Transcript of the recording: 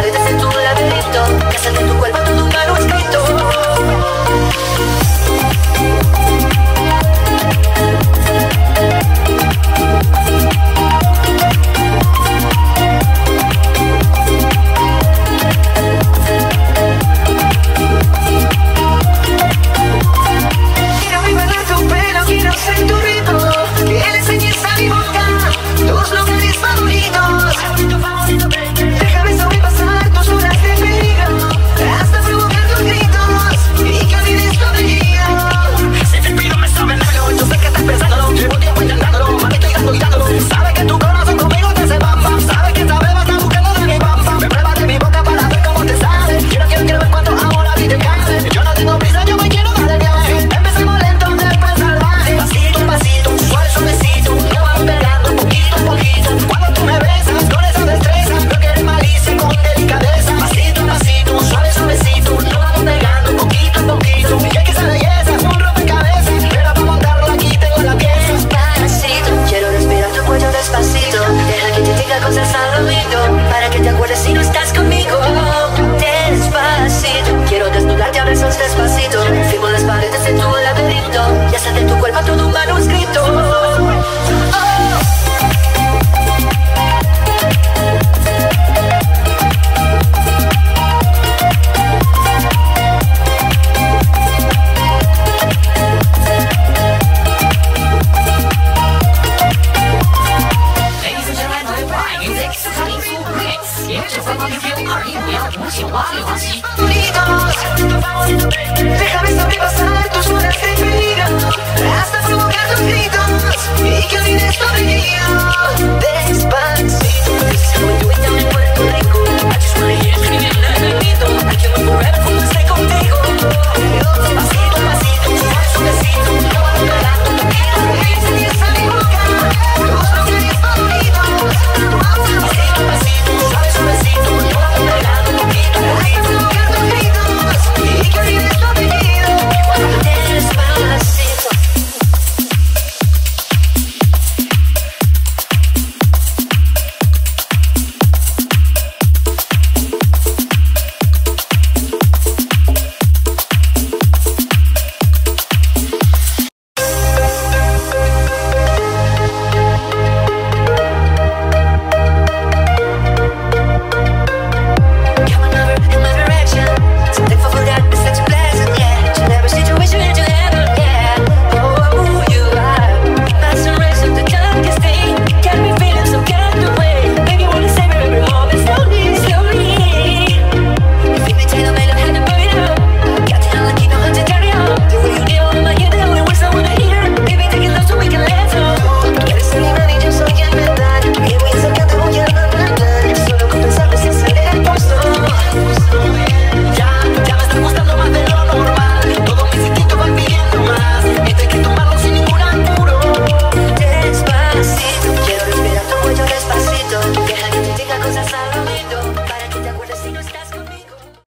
paredes de tu laberinto, de tu cuerpo. Quiero tu ritmo, que mi boca, tus lugares favoritos. Déjame saber pasar tus